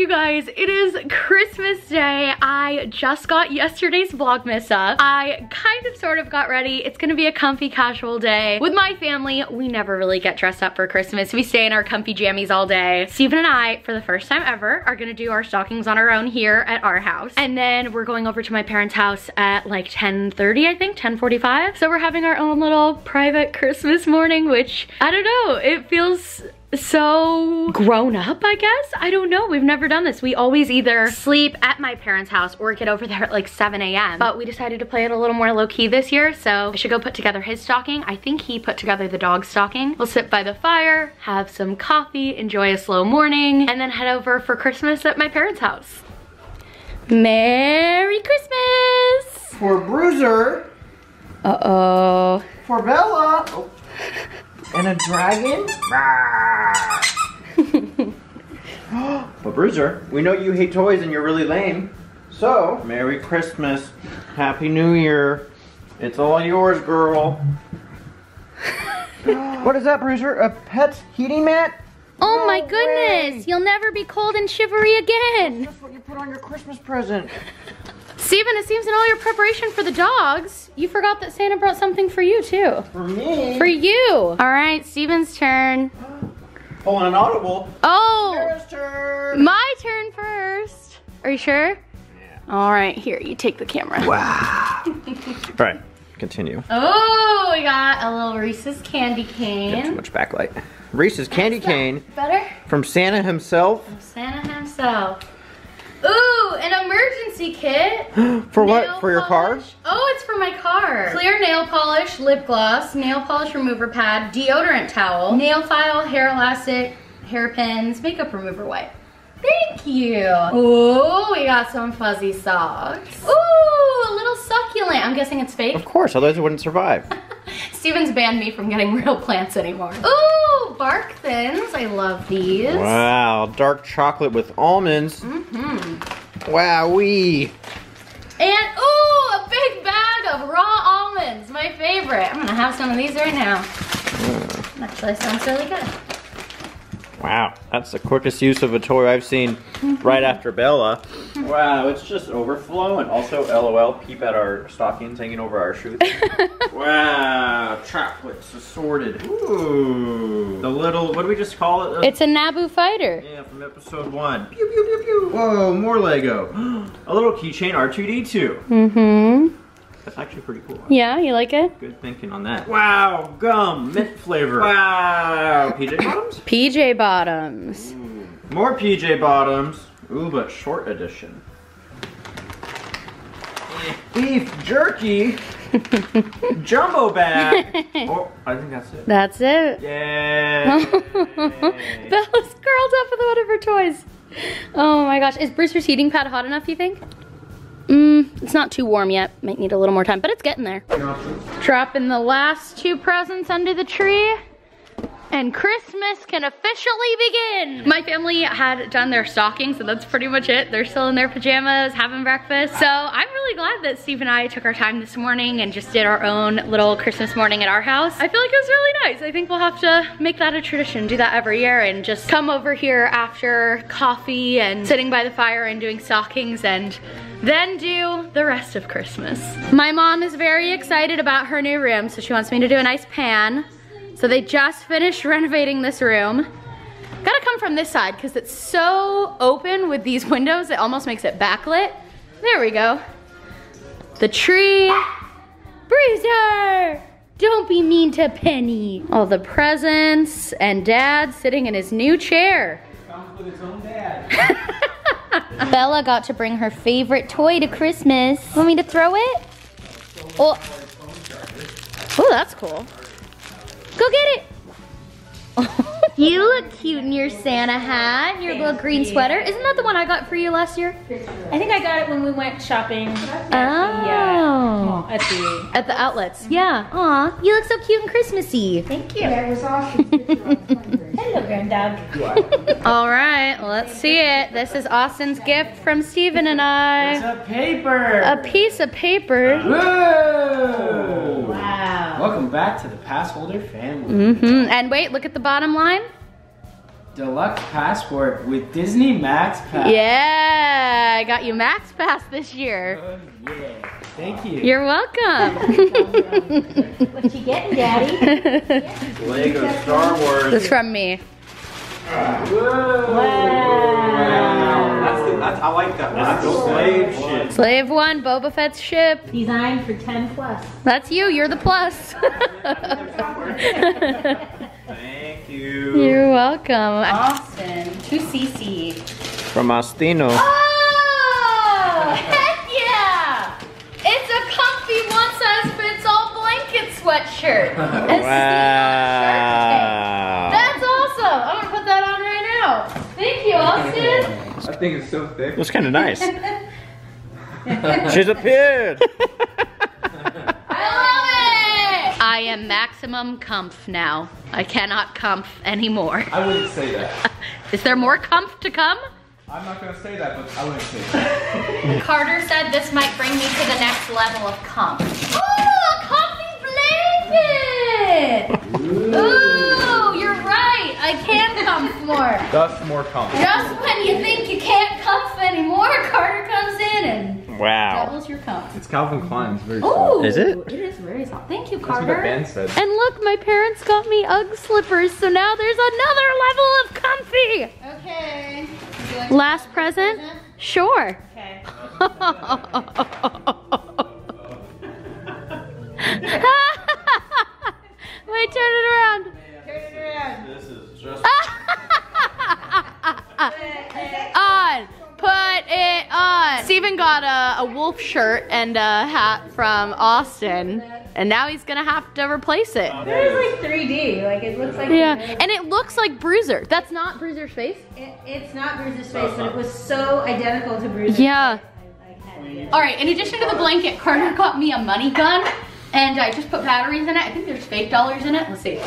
you guys, it is Christmas Day. I just got yesterday's Vlogmas up. I kind of sort of got ready. It's gonna be a comfy casual day. With my family, we never really get dressed up for Christmas. We stay in our comfy jammies all day. Stephen and I, for the first time ever, are gonna do our stockings on our own here at our house. And then we're going over to my parents' house at like 10.30, I think, 10.45. So we're having our own little private Christmas morning, which, I don't know, it feels so grown up, I guess. I don't know. We've never done this. We always either sleep at my parents' house or get over there at like 7 a.m. But we decided to play it a little more low key this year. So I should go put together his stocking. I think he put together the dog's stocking. We'll sit by the fire, have some coffee, enjoy a slow morning, and then head over for Christmas at my parents' house. Merry Christmas! For Bruiser. Uh-oh. For Bella. Oh. And a dragon. but Bruiser, we know you hate toys and you're really lame. So, Merry Christmas. Happy New Year. It's all yours, girl. what is that, Bruiser? A pet heating mat? Oh No my goodness! way. You'll never be cold and shivery again! That's what you put on your Christmas present. Stephen, it seems in all your preparation for the dogs, you forgot that Santa brought something for you too. For me. For you! Alright, Stephen's turn. Pulling an audible. Oh! Turn. My turn first. Are you sure? Yeah. Alright, here, you take the camera. Wow. All right, continue. Oh, we got a little Reese's candy Got too much backlight. Reese's candy cane Better? from Santa himself. From Santa himself. An emergency kit. For what? Nail For your car? Oh, it's for my car. Clear nail polish, lip gloss, nail polish remover pad, deodorant towel, nail file, hair elastic, hairpins, makeup remover wipe. Thank you. Oh, we got some fuzzy socks. Ooh, a little succulent. I'm guessing it's fake. Of course, otherwise it wouldn't survive. Stephen's banned me from getting real plants anymore. Ooh, bark thins. I love these. wow, dark chocolate with almonds. Mm-hmm. Wowee. And ooh, a big bag of raw almonds, my favorite. I'm gonna have some of these right now. Actually, sounds really good. Wow, that's the quickest use of a toy I've seen right after Bella. Wow, it's just overflowing. Also, LOL, peep at our stockings hanging over our shoes. wow, chocolates assorted. Ooh. The little, what do we just call it? It's a Naboo fighter. Yeah, from episode one. Pew, pew, pew, pew. Whoa, more Lego. a little keychain R2D2. Mm-hmm. That's actually pretty cool. Yeah, you like it? Good thinking on that. Wow, gum, mint flavor. Wow, PJ bottoms? PJ bottoms. More PJ bottoms. Ooh, but short edition. Beef jerky. Jumbo bag. oh, I think that's it. That's it. Yay. Bella's curled up with one of her toys. Oh my gosh. Is Bruiser's heating pad hot enough, you think? Mmm, it's not too warm yet. Might need a little more time, but it's getting there. Dropping the last two presents under the tree. And Christmas can officially begin. My family had done their stocking, so that's pretty much it. They're still in their pajamas, having breakfast. So I'm really glad that Steve and I took our time this morning and just did our own little Christmas morning at our house. I feel like it was really nice. I think we'll have to make that a tradition, do that every year and just come over here after coffee and sitting by the fire and doing stockings and then do the rest of Christmas. My mom is very excited about her new room, so she wants me to do a nice pan. So they just finished renovating this room. Gotta come from this side because it's so open with these windows, it almost makes it backlit. There we go. The tree. Bruiser! Don't be mean to Penny. All the presents and dad sitting in his new chair. Comes with its own dad. Bella got to bring her favorite toy to Christmas. Want me to throw it? Oh, oh that's cool. Go get it. you look cute in your Santa hat, and your little green sweater. Isn't that the one I got for you last year? I think I got it when we went shopping Oh. at the. At the outlets. Mm-hmm. Yeah. Aw, you look so cute and Christmassy. Thank you. That was awesome. Hello, granddog. All right, let's see it. This is Austin's gift from Stephen and I. It's a paper. A piece of paper. Whoa! Wow. Welcome back to the Pass Holder family. Mm-hmm. And wait, look at the bottom line. Deluxe passport with Disney Max Pass. Yeah, I got you Max Pass this year. Oh, yeah. Thank you. You're welcome. What you getting, Daddy? Lego Star Wars. this from me. Whoa. That's, the, that's I like that. That's the slave shit. Slave one, Boba Fett's ship. Designed for 10 plus. That's you, you're the plus. Thank you. You're welcome. Austin, 2cc. From Astino. Oh, heck yeah! It's a comfy one size fits all blanket sweatshirt. Wow. Thing is so thick. It was kind of nice. She's appeared. I love it. I am maximum comf now. I cannot comf anymore. I wouldn't say that. Is there more comf to come? I'm not gonna say that, but I wouldn't say that. Carter said this might bring me to the next level of comf. Ooh, a comfy blanket! Ooh, you're right. I can comf more. Thus more comfortable. Just when you think you can't comf anymore, Carter comes in and Wow. doubles your comf. It's Calvin Klein. It's very soft. Ooh, Is it? It is very soft. Thank you, That's what the Carter. said. And look, my parents got me UGG slippers, so now there's another level of comfy. Okay. Last present? Sure. Okay. on. Stephen got a, a wolf shirt and a hat from Austin, and now he's gonna have to replace it. It was like 3D. Like it looks like. Yeah, and it looks like Bruiser. That's not Bruiser's face. It, it's not Bruiser's face, but it was so identical to Bruiser. Yeah. I, I had it. All right, in addition to the blanket, Carter got me a money gun, and I just put batteries in it. I think there's fake dollars in it. Let's see.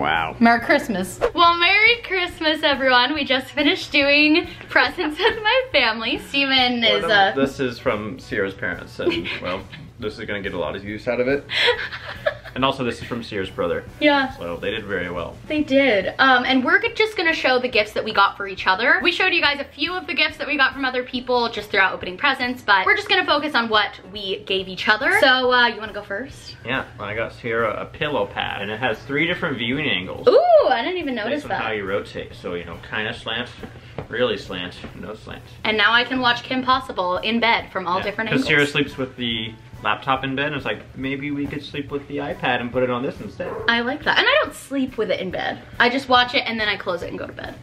Wow. Merry Christmas. Well, Merry Christmas, everyone. We just finished doing presents with my family. Stephen is uh This is from Sierra's parents, and well, this is gonna get a lot of use out of it. And also, this is from Sierra's brother, Yeah, so they did very well. they did. Um, and we're just gonna show the gifts that we got for each other. We showed you guys a few of the gifts that we got from other people just throughout opening presents, but we're just gonna focus on what we gave each other. So, uh, you wanna go first? Yeah, I got Sierra a pillow pad, and it has three different viewing angles. Ooh, I didn't even notice on how you rotate, so you know, kind of slant, really slant, no slant. And now I can watch Kim Possible in bed from all different Because angles. Sierra sleeps with the laptop in bed, and it's like maybe we could sleep with the iPad and put it on this instead. I like that. And I don't sleep with it in bed. I just watch it and then I close it and go to bed.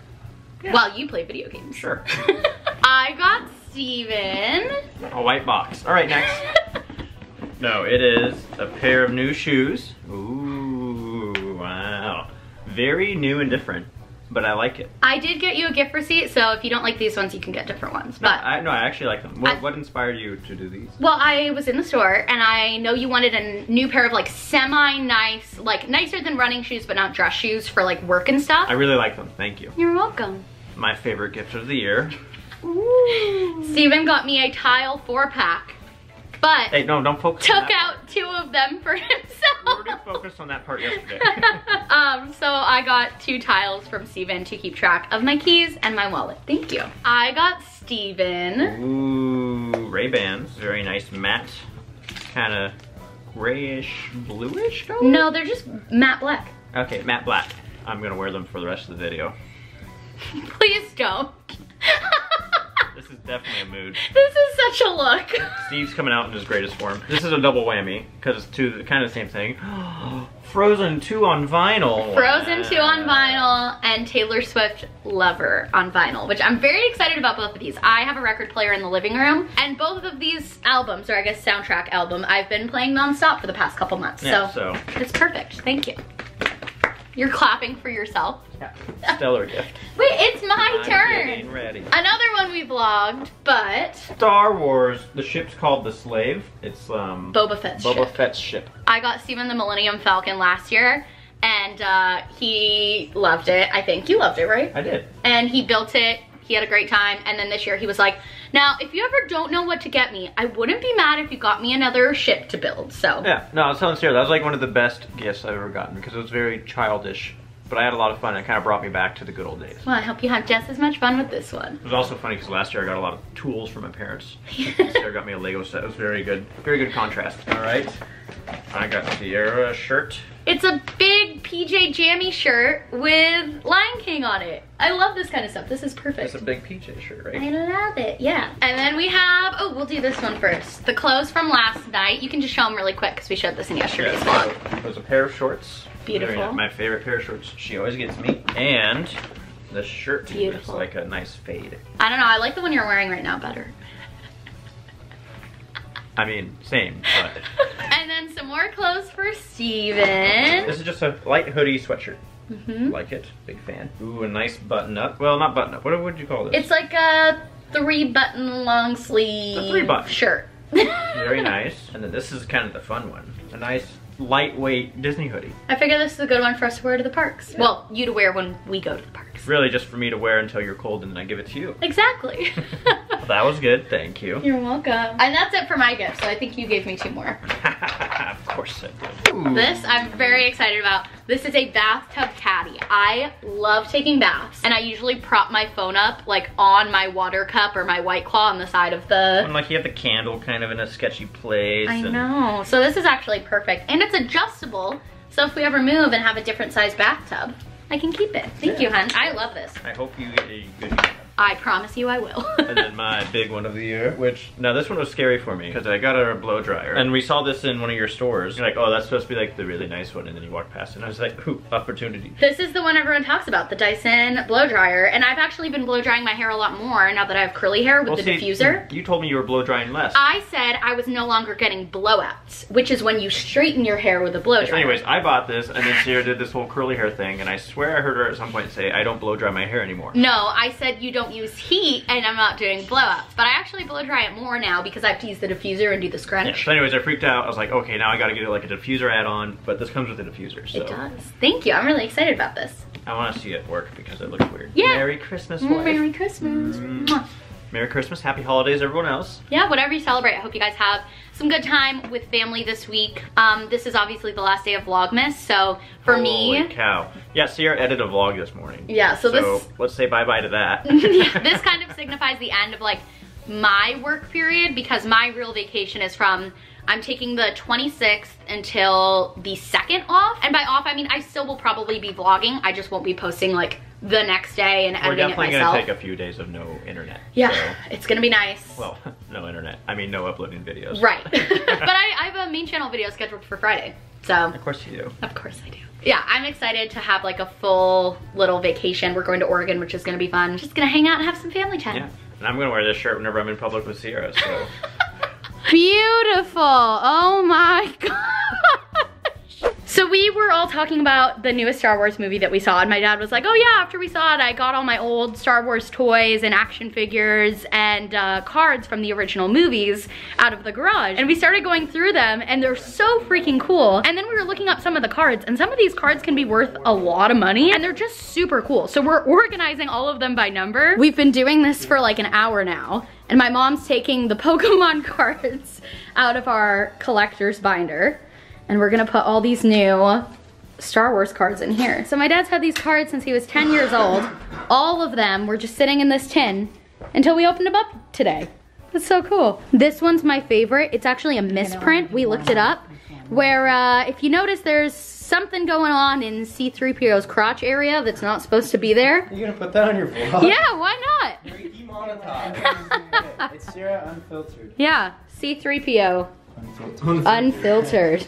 While you play video games. Sure. I got Stephen. A white box. All right, next. No, it is a pair of new shoes. Ooh, wow. Very new and different, but I like it. I did get you a gift receipt, so if you don't like these ones, you can get different ones. No, But I, no, I actually like them. What, I- what inspired you to do these? well, I was in the store and I know you wanted a new pair of like semi-nice, like nicer than running shoes, but not dress shoes for like work and stuff. I really like them. Thank you. You're welcome. My favorite gift of the year. Steven got me a tile four pack, but Hey, no, don't focus. took out two of them for part. We himself. already focused on that part yesterday. um, so I got two tiles from Stephen to keep track of my keys and my wallet. Thank you. I got Stephen. Ooh, Ray Bans. Very nice matte, kind of grayish, bluish color. No, they're just matte black. Okay, matte black. I'm gonna wear them for the rest of the video. Please don't. This is definitely a mood. this is such a look. Steve's coming out in his greatest form. This is a double whammy because it's two, kind of the same thing. Frozen 2 on vinyl. Frozen 2 on vinyl and Taylor Swift Lover on vinyl, which I'm very excited about both of these. I have a record player in the living room, and both of these albums, or I guess soundtrack album, I've been playing nonstop for the past couple months. Yeah, so, so it's perfect. Thank you. You're clapping for yourself. yeah, stellar gift. Wait, it's my I'm turn. ready. Another one we vlogged, but Star Wars. The ship's called the Slave. It's um Boba Fett's Boba ship. Fett's ship. I got Stephen the Millennium Falcon last year, and uh, he loved it. I think you loved it, right? I did. and he built it. He had a great time. And then this year he was like, Now, if you ever don't know what to get me, I wouldn't be mad if you got me another ship to build, so. Yeah, no, I was telling Sierra, that was like one of the best gifts I've ever gotten because it was very childish. But I had a lot of fun. It kind of brought me back to the good old days. Well, I hope you have just as much fun with this one. It was also funny because last year I got a lot of tools from my parents. Sierra got me a Lego set. It was very good. Very good contrast. All right. I got Sierra a shirt. It's a big PJ Jammy shirt with Lion King on it. I love this kind of stuff. This is perfect. It's a big PJ shirt, right? I love it, yeah. And then we have, oh, we'll do this one first. The clothes from last night. You can just show them really quick because we showed this in yesterday's vlog. so There's a pair of shorts. Beautiful. My favorite pair of shorts. She always gets me. And the shirt Beautiful. is like a nice fade. I don't know, I like the one you're wearing right now better. I mean, same, but and then some more clothes for Stephen. this is just a light hoodie sweatshirt. Mhm. Like it. Big fan. Ooh, a nice button up. Well, not button up. What would you call this? It's like a three button long sleeve A three button. shirt. Very nice. And then this is kind of the fun one. A nice lightweight Disney hoodie. I figure this is a good one for us to wear to the parks. Well, you to wear when we go to the parks. Really just for me to wear until you're cold and then I give it to you. Exactly. Well, that was good. Thank you. You're welcome. And that's it for my gift, so I think you gave me two more. course I did. This I'm very excited about. This is a bathtub caddy. I love taking baths, and I usually prop my phone up like on my water cup or my white claw on the side of the And like you have the candle kind of in a sketchy place. I and know. So this is actually perfect. And it's adjustable. So if we ever move and have a different size bathtub, I can keep it. Thank you, hun. I love this. I hope you get a good. I promise you I will. and then my big one of the year, which now this one was scary for me because I got a blow dryer and we saw this in one of your stores. You're like, oh, that's supposed to be like the really nice one, and then you walk past it, and I was like, ooh, opportunity. this is the one everyone talks about, the Dyson blow dryer. And I've actually been blow drying my hair a lot more now that I have curly hair with Well, the see, diffuser. You told me you were blow drying less. I said I was no longer getting blowouts, which is when you straighten your hair with a blow So dryer. anyways, I bought this, and then Sierra did this whole curly hair thing, and I swear I heard her at some point say, I don't blow dry my hair anymore. No, I said you don't use heat and I'm not doing blowouts. But I actually blow dry it more now because I have to use the diffuser and do the Yeah, scrunch. so anyways, I freaked out. I was like, okay, now I gotta get it like a diffuser add-on, but this comes with a diffuser, so It does. Thank you. I'm really excited about this. I want to see it work because it looks weird. Yeah. Merry Christmas, wife. Merry Christmas. Mm. Mwah. Merry Christmas, Happy Holidays, everyone else. Yeah, whatever you celebrate, I hope you guys have some good time with family this week. Um, this is obviously the last day of Vlogmas, so for Holy me, cow. Yeah, Sierra edited a vlog this morning. yeah, so, this let's say bye-bye to that. yeah, this kind of signifies the end of like my work period because my real vacation is from I'm taking the 26th until the 2nd off. And by off, I mean I still will probably be vlogging. I just won't be posting like the next day and We're editing it definitely gonna take a few days of no internet. yeah, so- it's gonna be nice. well, no internet. I mean, no uploading videos. right. but I, I have a main channel video scheduled for Friday. So Of course you do. Of course I do. Yeah, I'm excited to have like a full little vacation. We're going to Oregon, which is gonna be fun. Just gonna hang out and have some family time. Yeah. And I'm gonna wear this shirt whenever I'm in public with Sierra, so. Beautiful. Oh my gosh. So we were all talking about the newest Star Wars movie that we saw and my dad was like, oh yeah, after we saw it, I got all my old Star Wars toys and action figures and uh, cards from the original movies out of the garage. And we started going through them and they're so freaking cool. And then we were looking up some of the cards and some of these cards can be worth a lot of money and they're just super cool. So we're organizing all of them by number. We've been doing this for like an hour now and my mom's taking the Pokemon cards out of our collector's binder. And we're gonna put all these new Star Wars cards in here. So my dad's had these cards since he was 10 years old. All of them were just sitting in this tin until we opened them up today. That's so cool. This one's my favorite. It's actually a misprint. We looked it up. Where uh, if you notice there's something going on in C-3PO's crotch area that's not supposed to be there. You're gonna put that on your vlog? Yeah, why not? You're demonetized. it's Sierra Unfiltered. Yeah, C-3PO. Unfiltered. Unfiltered.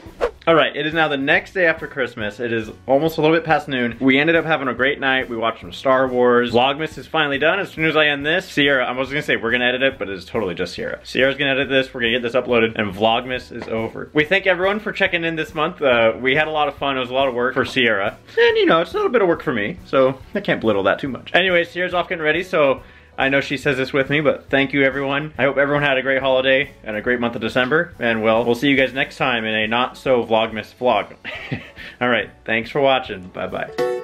All right, it is now the next day after Christmas. It is almost a little bit past noon. We ended up having a great night. We watched some Star Wars. Vlogmas is finally done. As soon as I end this, Sierra, I was gonna say we're gonna edit it, but it is totally just Sierra. Sierra's gonna edit this, we're gonna get this uploaded, and Vlogmas is over. We thank everyone for checking in this month. Uh, we had a lot of fun. It was a lot of work for Sierra. And you know, it's a little bit of work for me, so I can't belittle that too much. Anyway, Sierra's off getting ready, so I know she says this with me, but thank you everyone. I hope everyone had a great holiday and a great month of December. And well, we'll see you guys next time in a not so vlogmas vlog. All right, thanks for watching. Bye bye.